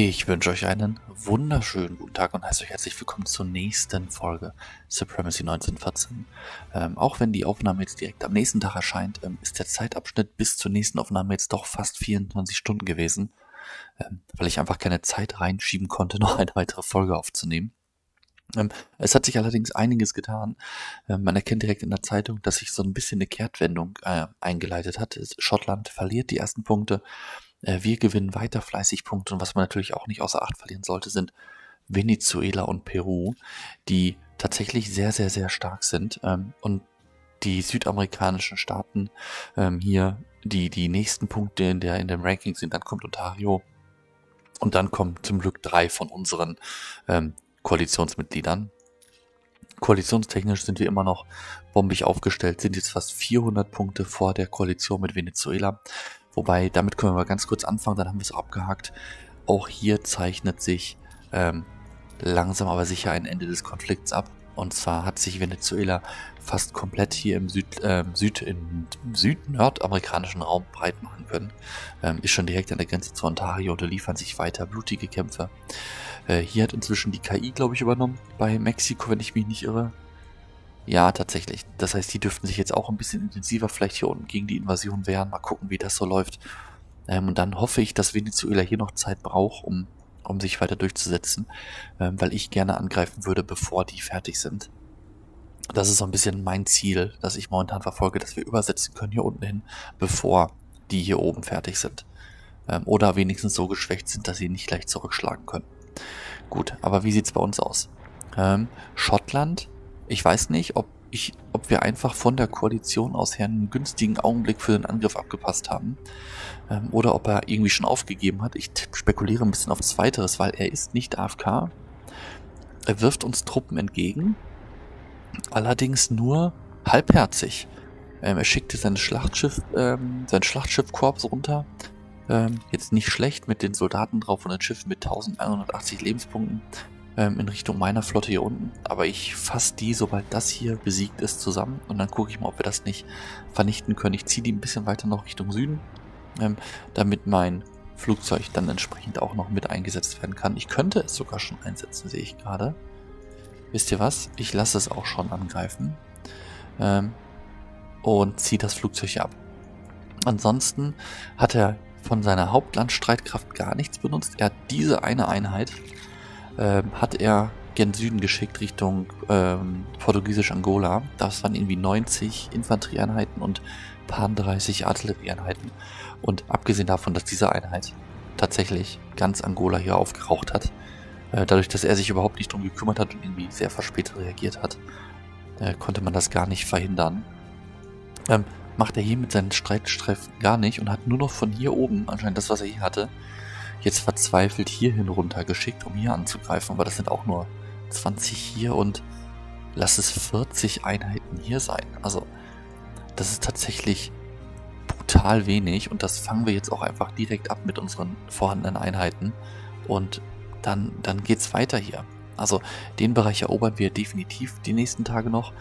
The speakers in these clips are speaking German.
Ich wünsche euch einen wunderschönen guten Tag und heiße euch herzlich willkommen zur nächsten Folge Supremacy 1914. Ähm, auch wenn die Aufnahme jetzt direkt am nächsten Tag erscheint, ähm, ist der Zeitabschnitt bis zur nächsten Aufnahme jetzt doch fast 24 Stunden gewesen, ähm, weil ich einfach keine Zeit reinschieben konnte, noch eine weitere Folge aufzunehmen. Ähm, es hat sich allerdings einiges getan. Ähm, man erkennt direkt in der Zeitung, dass sich so ein bisschen eine Kehrtwendung äh, eingeleitet hat. Schottland verliert die ersten Punkte wir gewinnen weiter fleißig Punkte und was man natürlich auch nicht außer Acht verlieren sollte, sind Venezuela und Peru, die tatsächlich sehr, sehr, sehr stark sind ähm, und die südamerikanischen Staaten ähm, hier die, die nächsten Punkte in, der, in dem Ranking sind. Dann kommt Ontario und dann kommen zum Glück drei von unseren ähm, Koalitionsmitgliedern. Koalitionstechnisch sind wir immer noch bombig aufgestellt, sind jetzt fast 400 Punkte vor der Koalition mit Venezuela. Wobei, damit können wir mal ganz kurz anfangen, dann haben wir es abgehakt. Auch hier zeichnet sich ähm, langsam aber sicher ein Ende des Konflikts ab. Und zwar hat sich Venezuela fast komplett hier im Süd, äh, Süd, im Süd-nordamerikanischen Raum breit machen können. Ähm, ist schon direkt an der Grenze zu Ontario und liefern sich weiter blutige Kämpfe. Äh, hier hat inzwischen die KI, glaube ich, übernommen. Bei Mexiko, wenn ich mich nicht irre. Ja, tatsächlich. Das heißt, die dürften sich jetzt auch ein bisschen intensiver vielleicht hier unten gegen die Invasion wehren. Mal gucken, wie das so läuft. Ähm, und dann hoffe ich, dass Venezuela hier noch Zeit braucht, um, um sich weiter durchzusetzen, ähm, weil ich gerne angreifen würde, bevor die fertig sind. Das ist so ein bisschen mein Ziel, das ich momentan verfolge, dass wir übersetzen können hier unten hin, bevor die hier oben fertig sind. Ähm, oder wenigstens so geschwächt sind, dass sie nicht leicht zurückschlagen können. Gut, aber wie sieht's bei uns aus? Ähm, Schottland ich weiß nicht, ob ich, ob wir einfach von der Koalition aus her einen günstigen Augenblick für den Angriff abgepasst haben. Ähm, oder ob er irgendwie schon aufgegeben hat. Ich spekuliere ein bisschen auf Zweiteres, weil er ist nicht AFK. Er wirft uns Truppen entgegen. Allerdings nur halbherzig. Ähm, er schickte sein Schlachtschiff, ähm, sein Schlachtschiffkorps runter. Ähm, jetzt nicht schlecht mit den Soldaten drauf und ein Schiff mit 1180 Lebenspunkten ähm, in Richtung meiner Flotte hier unten. Aber ich fasse die, sobald das hier besiegt ist, zusammen. Und dann gucke ich mal, ob wir das nicht vernichten können. Ich ziehe die ein bisschen weiter noch Richtung Süden, ähm, damit mein Flugzeug dann entsprechend auch noch mit eingesetzt werden kann. Ich könnte es sogar schon einsetzen, sehe ich gerade. Wisst ihr was? Ich lasse es auch schon angreifen. Ähm, und ziehe das Flugzeug ab. Ansonsten hat er von seiner Hauptlandstreitkraft gar nichts benutzt. Er hat diese eine Einheit ähm, hat er gen Süden geschickt Richtung ähm, Portugiesisch-Angola. Das waren irgendwie 90 Infanterieeinheiten und paar 30 Artillerieeinheiten. Und abgesehen davon, dass diese Einheit tatsächlich ganz Angola hier aufgeraucht hat, äh, dadurch, dass er sich überhaupt nicht drum gekümmert hat und irgendwie sehr verspätet reagiert hat, äh, konnte man das gar nicht verhindern. Ähm, macht er hier mit seinen Streitstreifen gar nicht und hat nur noch von hier oben, anscheinend das, was er hier hatte, jetzt verzweifelt hierhin runtergeschickt, um hier anzugreifen, aber das sind auch nur 20 hier und lass es 40 Einheiten hier sein. Also das ist tatsächlich brutal wenig und das fangen wir jetzt auch einfach direkt ab mit unseren vorhandenen Einheiten und dann, dann geht's weiter hier. Also den Bereich erobern wir definitiv die nächsten Tage noch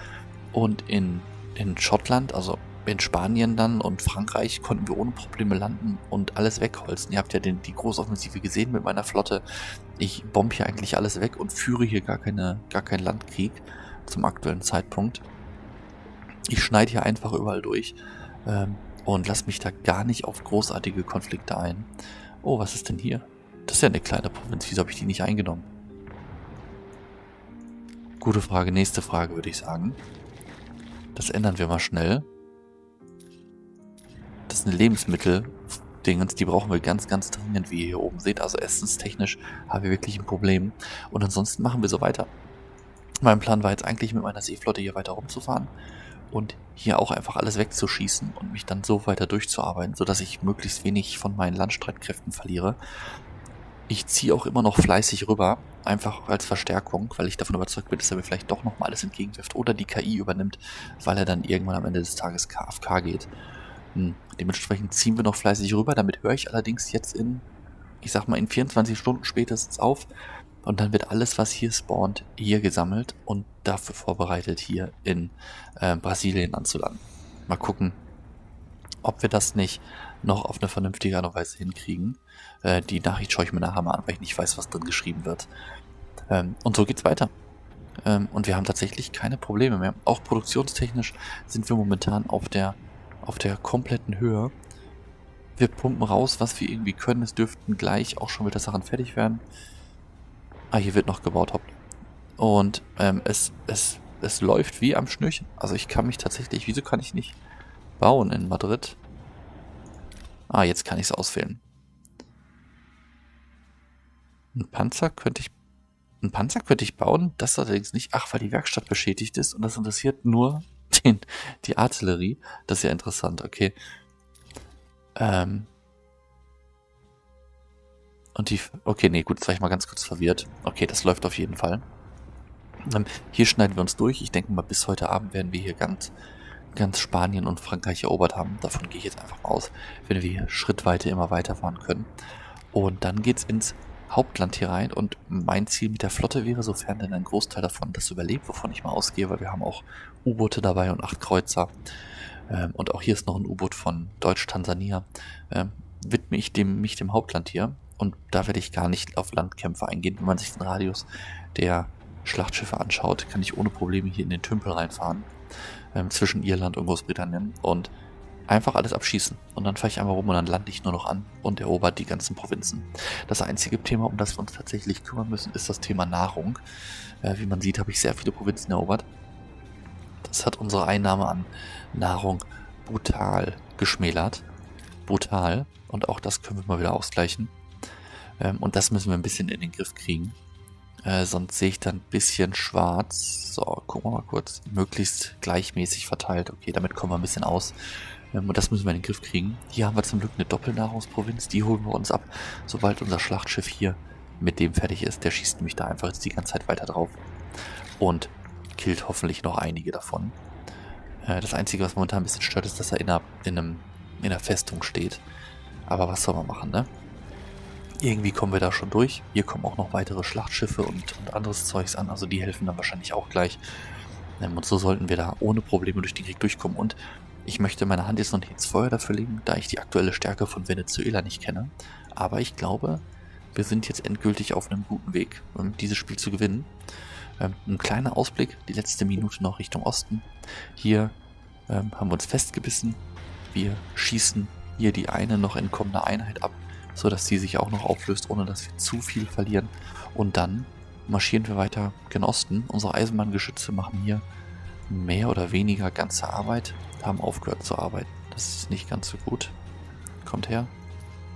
und in, in Schottland, also in Spanien dann und Frankreich konnten wir ohne Probleme landen und alles wegholzen. Ihr habt ja den, die Großoffensive gesehen mit meiner Flotte. Ich bombe hier eigentlich alles weg und führe hier gar, keine, gar keinen Landkrieg zum aktuellen Zeitpunkt. Ich schneide hier einfach überall durch ähm, und lasse mich da gar nicht auf großartige Konflikte ein. Oh, was ist denn hier? Das ist ja eine kleine Provinz. Wieso habe ich die nicht eingenommen? Gute Frage. Nächste Frage würde ich sagen. Das ändern wir mal schnell sind Lebensmittel, Dingens, die brauchen wir ganz, ganz dringend, wie ihr hier oben seht. Also essenstechnisch haben wir wirklich ein Problem. Und ansonsten machen wir so weiter. Mein Plan war jetzt eigentlich mit meiner Seeflotte hier weiter rumzufahren und hier auch einfach alles wegzuschießen und mich dann so weiter durchzuarbeiten, sodass ich möglichst wenig von meinen Landstreitkräften verliere. Ich ziehe auch immer noch fleißig rüber, einfach als Verstärkung, weil ich davon überzeugt bin, dass er mir vielleicht doch nochmal alles entgegenwirft oder die KI übernimmt, weil er dann irgendwann am Ende des Tages KFK geht. Hm, dementsprechend ziehen wir noch fleißig rüber. Damit höre ich allerdings jetzt in, ich sag mal, in 24 Stunden spätestens auf. Und dann wird alles, was hier spawnt, hier gesammelt und dafür vorbereitet, hier in äh, Brasilien anzulanden. Mal gucken, ob wir das nicht noch auf eine vernünftige Art und Weise hinkriegen. Äh, die Nachricht schaue ich mir nachher mal an, weil ich nicht weiß, was drin geschrieben wird. Ähm, und so geht's weiter. Ähm, und wir haben tatsächlich keine Probleme mehr. Auch produktionstechnisch sind wir momentan auf der, auf der kompletten Höhe. Wir pumpen raus, was wir irgendwie können. Es dürften gleich auch schon wieder Sachen fertig werden. Ah, hier wird noch gebaut, hopp. Und ähm, es, es, es läuft wie am Schnürchen. Also ich kann mich tatsächlich, wieso kann ich nicht bauen in Madrid? Ah, jetzt kann ich es auswählen. Ein Panzer könnte ich ein Panzer könnte ich bauen, das allerdings nicht. Ach, weil die Werkstatt beschädigt ist und das interessiert nur den, die Artillerie. Das ist ja interessant, okay. Ähm. Und die, okay, nee, gut, jetzt war ich mal ganz kurz verwirrt. Okay, das läuft auf jeden Fall. Ähm, hier schneiden wir uns durch. Ich denke mal, bis heute Abend werden wir hier ganz, ganz Spanien und Frankreich erobert haben. Davon gehe ich jetzt einfach aus, wenn wir hier schrittweise immer weiterfahren können. Und dann geht's ins Hauptland hier rein und mein Ziel mit der Flotte wäre, sofern denn ein Großteil davon das überlebt, wovon ich mal ausgehe, weil wir haben auch U-Boote dabei und acht Kreuzer. Ähm, und auch hier ist noch ein U-Boot von Deutsch-Tansania. Ähm, widme ich dem, mich dem Hauptland hier. Und da werde ich gar nicht auf Landkämpfe eingehen. Wenn man sich den Radius der Schlachtschiffe anschaut, kann ich ohne Probleme hier in den Tümpel reinfahren. Ähm, zwischen Irland und Großbritannien. Und einfach alles abschießen. Und dann fahre ich einmal rum und dann lande ich nur noch an und erobert die ganzen Provinzen. Das einzige Thema, um das wir uns tatsächlich kümmern müssen, ist das Thema Nahrung. Äh, wie man sieht, habe ich sehr viele Provinzen erobert. Das hat unsere Einnahme an Nahrung brutal geschmälert. Brutal. Und auch das können wir mal wieder ausgleichen. Ähm, und das müssen wir ein bisschen in den Griff kriegen. Äh, sonst sehe ich dann ein bisschen schwarz. So, gucken wir mal kurz. Möglichst gleichmäßig verteilt. Okay, damit kommen wir ein bisschen aus. Ähm, und das müssen wir in den Griff kriegen. Hier haben wir zum Glück eine Doppelnahrungsprovinz. Die holen wir uns ab, sobald unser Schlachtschiff hier mit dem fertig ist. Der schießt nämlich da einfach jetzt die ganze Zeit weiter drauf. Und killt hoffentlich noch einige davon. Äh, das Einzige, was momentan ein bisschen stört, ist, dass er in einer, in einem, in einer Festung steht. Aber was soll man machen, ne? Irgendwie kommen wir da schon durch. Hier kommen auch noch weitere Schlachtschiffe und, und anderes Zeugs an. Also die helfen dann wahrscheinlich auch gleich. Ähm, und so sollten wir da ohne Probleme durch den Krieg durchkommen. Und ich möchte meine Hand jetzt noch nicht ins Feuer dafür legen, da ich die aktuelle Stärke von Venezuela nicht kenne. Aber ich glaube, wir sind jetzt endgültig auf einem guten Weg, um dieses Spiel zu gewinnen. Ähm, ein kleiner Ausblick, die letzte Minute noch Richtung Osten. Hier ähm, haben wir uns festgebissen. Wir schießen hier die eine noch entkommene Einheit ab, sodass sie sich auch noch auflöst, ohne dass wir zu viel verlieren. Und dann marschieren wir weiter gen Osten. Unsere Eisenbahngeschütze machen hier mehr oder weniger ganze Arbeit haben aufgehört zu arbeiten. Das ist nicht ganz so gut. Kommt her.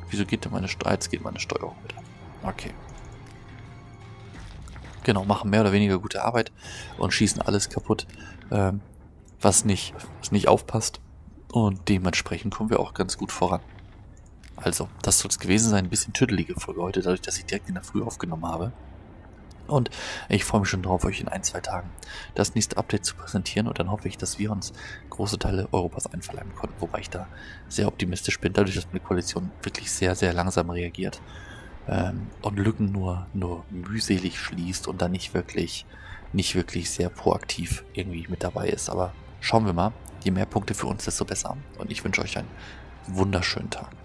Wieso geht denn meine Steuerung? Jetzt geht meine Steuerung wieder. Okay. Genau, machen mehr oder weniger gute Arbeit und schießen alles kaputt, ähm, was, nicht, was nicht aufpasst. Und dementsprechend kommen wir auch ganz gut voran. Also, das soll es gewesen sein. Ein bisschen tüdelige Folge heute, dadurch, dass ich direkt in der Früh aufgenommen habe. Und ich freue mich schon darauf, euch in ein, zwei Tagen das nächste Update zu präsentieren. Und dann hoffe ich, dass wir uns große Teile Europas einverleiben konnten. Wobei ich da sehr optimistisch bin, dadurch, dass meine Koalition wirklich sehr, sehr langsam reagiert. Ähm, und Lücken nur, nur mühselig schließt und da nicht wirklich, nicht wirklich sehr proaktiv irgendwie mit dabei ist. Aber schauen wir mal. Je mehr Punkte für uns, desto besser. Und ich wünsche euch einen wunderschönen Tag.